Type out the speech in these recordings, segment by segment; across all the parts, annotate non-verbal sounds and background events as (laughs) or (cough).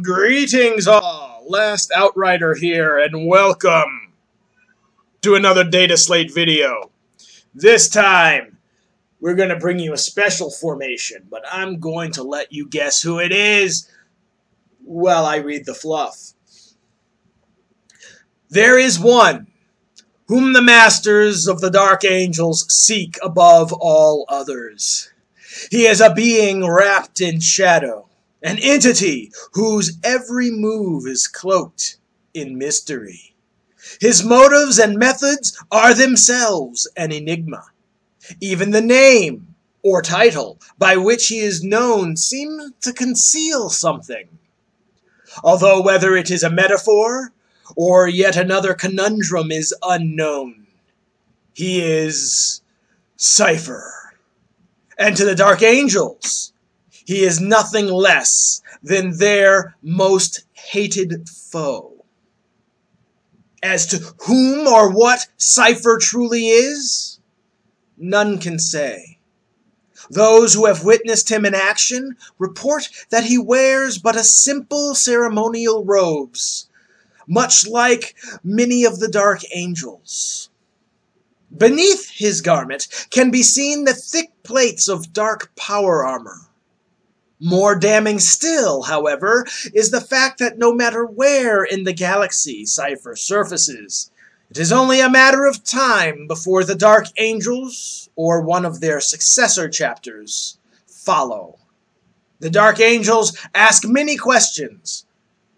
Greetings all, Last Outrider here, and welcome to another Data Slate video. This time, we're going to bring you a special formation, but I'm going to let you guess who it is while I read the fluff. There is one whom the masters of the Dark Angels seek above all others. He is a being wrapped in shadow an entity whose every move is cloaked in mystery. His motives and methods are themselves an enigma. Even the name or title by which he is known seems to conceal something. Although whether it is a metaphor or yet another conundrum is unknown. He is Cypher. And to the Dark Angels, he is nothing less than their most hated foe. As to whom or what Cypher truly is, none can say. Those who have witnessed him in action report that he wears but a simple ceremonial robes, much like many of the dark angels. Beneath his garment can be seen the thick plates of dark power armor, more damning still, however, is the fact that no matter where in the galaxy Cypher surfaces, it is only a matter of time before the Dark Angels, or one of their successor chapters, follow. The Dark Angels ask many questions,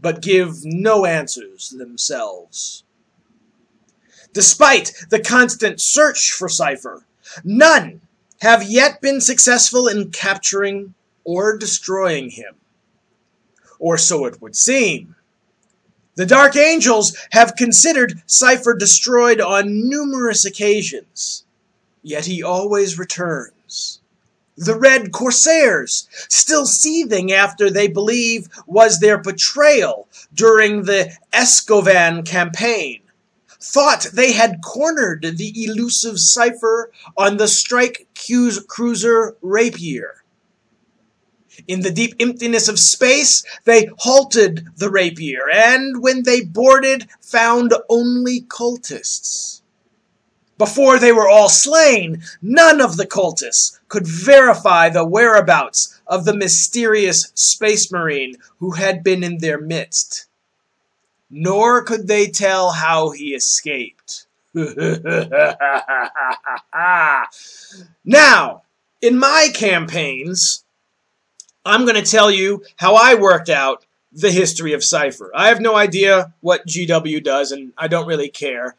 but give no answers themselves. Despite the constant search for Cypher, none have yet been successful in capturing or destroying him. Or so it would seem. The Dark Angels have considered Cypher destroyed on numerous occasions, yet he always returns. The Red Corsairs, still seething after they believe was their betrayal during the Escovan campaign, thought they had cornered the elusive Cypher on the strike cruiser Rapier in the deep emptiness of space, they halted the rapier, and when they boarded, found only cultists. Before they were all slain, none of the cultists could verify the whereabouts of the mysterious space marine who had been in their midst. Nor could they tell how he escaped. (laughs) now, in my campaigns, I'm going to tell you how I worked out the history of Cypher. I have no idea what GW does, and I don't really care.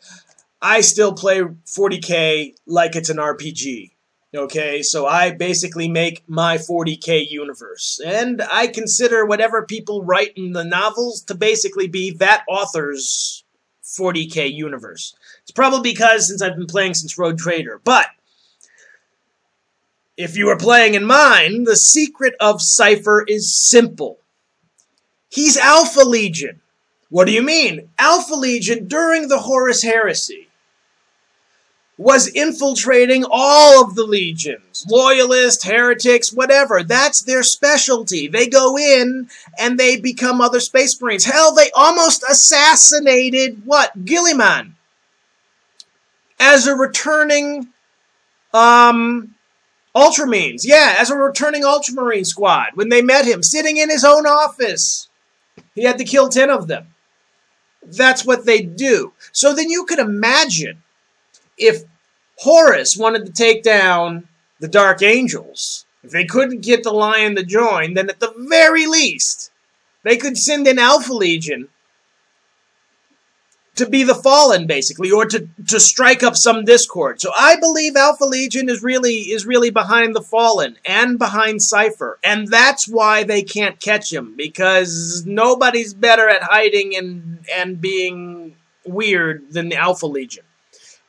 I still play 40k like it's an RPG. Okay, so I basically make my 40k universe. And I consider whatever people write in the novels to basically be that author's 40k universe. It's probably because since I've been playing since Rogue Trader. But if you are playing in mine, the secret of Cypher is simple. He's Alpha Legion. What do you mean? Alpha Legion, during the Horus Heresy, was infiltrating all of the legions. Loyalists, heretics, whatever. That's their specialty. They go in and they become other Space Marines. Hell, they almost assassinated, what? Guilliman. As a returning, um, Ultramarines, yeah, as a returning Ultramarine squad, when they met him, sitting in his own office. He had to kill 10 of them. That's what they do. So then you could imagine if Horus wanted to take down the Dark Angels, if they couldn't get the Lion to join, then at the very least, they could send an Alpha Legion to be the fallen basically or to to strike up some discord. So i believe alpha legion is really is really behind the fallen and behind cypher and that's why they can't catch him because nobody's better at hiding and and being weird than the alpha legion.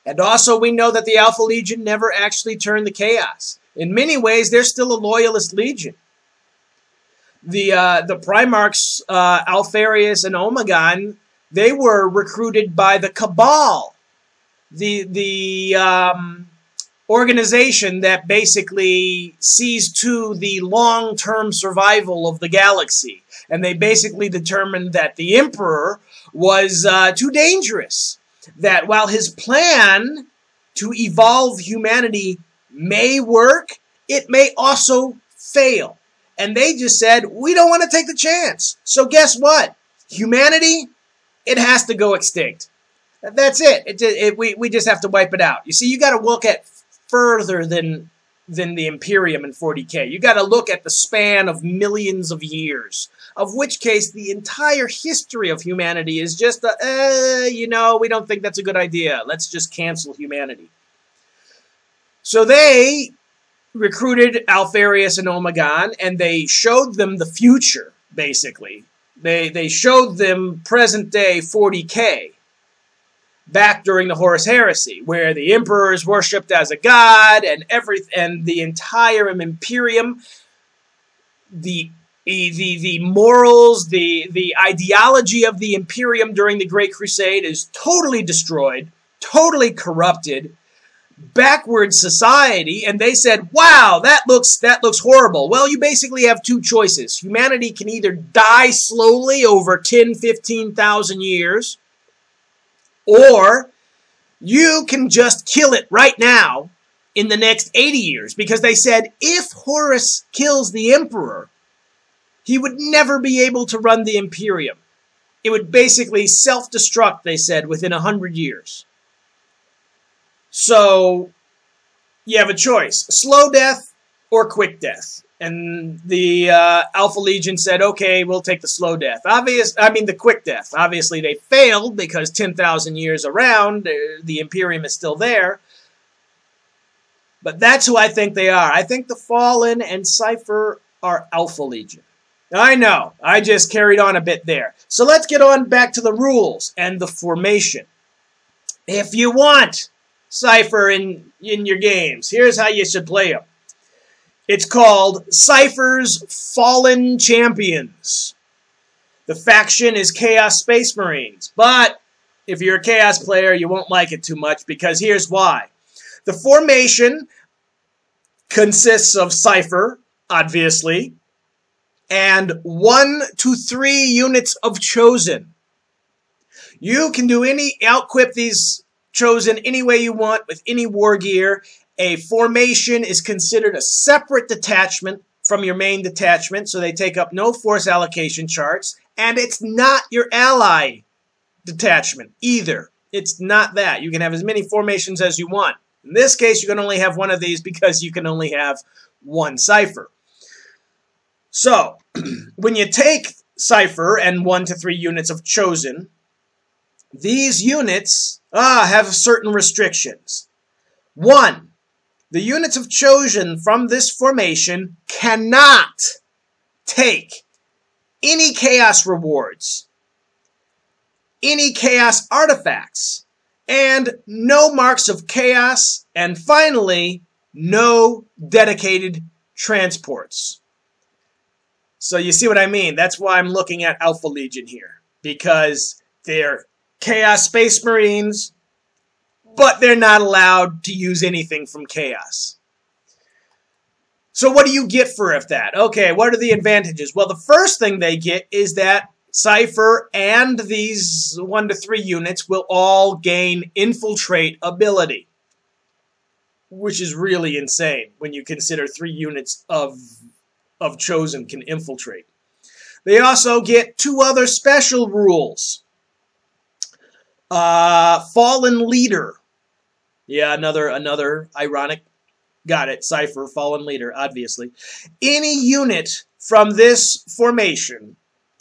And also we know that the alpha legion never actually turned the chaos. In many ways they're still a loyalist legion. The uh, the Primarchs, uh, Alpharius and Omegon, they were recruited by the Cabal, the the um, organization that basically sees to the long-term survival of the galaxy. And they basically determined that the Emperor was uh, too dangerous. That while his plan to evolve humanity may work, it may also fail. And they just said, we don't want to take the chance. So guess what? Humanity, it has to go extinct. That's it. It, it, we, we just have to wipe it out. You see, you got to look at further than than the Imperium in 40k. You got to look at the span of millions of years. Of which case, the entire history of humanity is just a, uh, you know, we don't think that's a good idea. Let's just cancel humanity. So they recruited Alpharius and Omegon, and they showed them the future, basically. They, they showed them present day 40k back during the Horus Heresy, where the emperor is worshipped as a god, and every and the entire Imperium, the the the morals, the the ideology of the Imperium during the Great Crusade is totally destroyed, totally corrupted, backward society, and they said, "Wow, that looks that looks horrible." Well, you basically have two choices. Humanity can either die slowly over 10, 15,000 years, or you can just kill it right now in the next 80 years because they said if Horus kills the emperor, he would never be able to run the Imperium. It would basically self-destruct, they said, within 100 years. So you have a choice, slow death or quick death and the uh, Alpha Legion said, "Okay, we'll take the slow death." Obvious, I mean the quick death. Obviously, they failed because ten thousand years around, uh, the Imperium is still there. But that's who I think they are. I think the Fallen and Cypher are Alpha Legion. I know, I just carried on a bit there. So let's get on back to the rules and the formation. If you want Cypher in, in your games, here's how you should play them. It's called Cypher's Fallen Champions. The faction is Chaos Space Marines, but if you're a Chaos player, you won't like it too much because here's why. The formation consists of Cypher, obviously, and one to three units of Chosen. You can do any, outquip these Chosen any way you want with any war gear, a formation is considered a separate detachment from your main detachment, so they take up no force allocation charts, and it's not your ally detachment either. It's not that. You can have as many formations as you want. In this case, you can only have one of these because you can only have one Cypher. So, (clears throat) when you take Cypher and one to three units of Chosen, these units ah, have certain restrictions. One, the units of Chosen from this formation cannot take any Chaos rewards, any Chaos artifacts, and no marks of Chaos, and finally, no dedicated transports. So you see what I mean? That's why I'm looking at Alpha Legion here. Because they're Chaos Space Marines, but they're not allowed to use anything from Chaos. So what do you get for if that? Okay, what are the advantages? Well, the first thing they get is that Cypher and these 1 to 3 units will all gain infiltrate ability. Which is really insane when you consider 3 units of, of Chosen can infiltrate. They also get two other special rules. Uh, Fallen Leader, yeah, another another ironic. Got it. Cypher, fallen leader, obviously. Any unit from this formation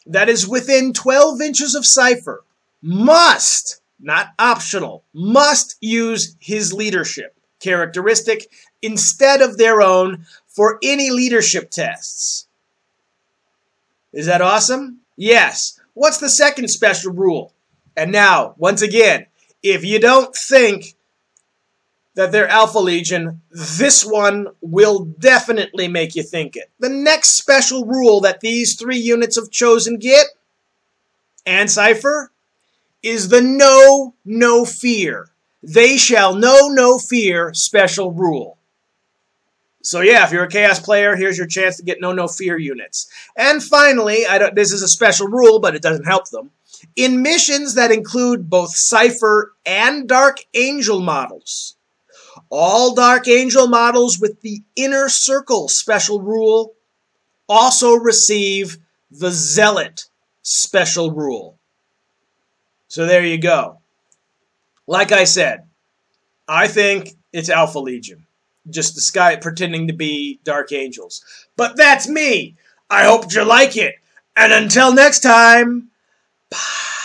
that is within 12 inches of Cypher must, not optional, must use his leadership characteristic instead of their own for any leadership tests. Is that awesome? Yes. What's the second special rule? And now, once again, if you don't think that they're Alpha Legion, this one will definitely make you think it. The next special rule that these three units of Chosen get, and Cypher, is the no, no fear. they shall know no fear special rule. So yeah, if you're a Chaos player, here's your chance to get no no fear units. And finally, I don't, this is a special rule, but it doesn't help them. In missions that include both Cypher and Dark Angel models, all Dark Angel models with the Inner Circle special rule also receive the Zealot special rule. So there you go. Like I said, I think it's Alpha Legion. Just the sky pretending to be Dark Angels. But that's me. I hope you like it. And until next time, bye.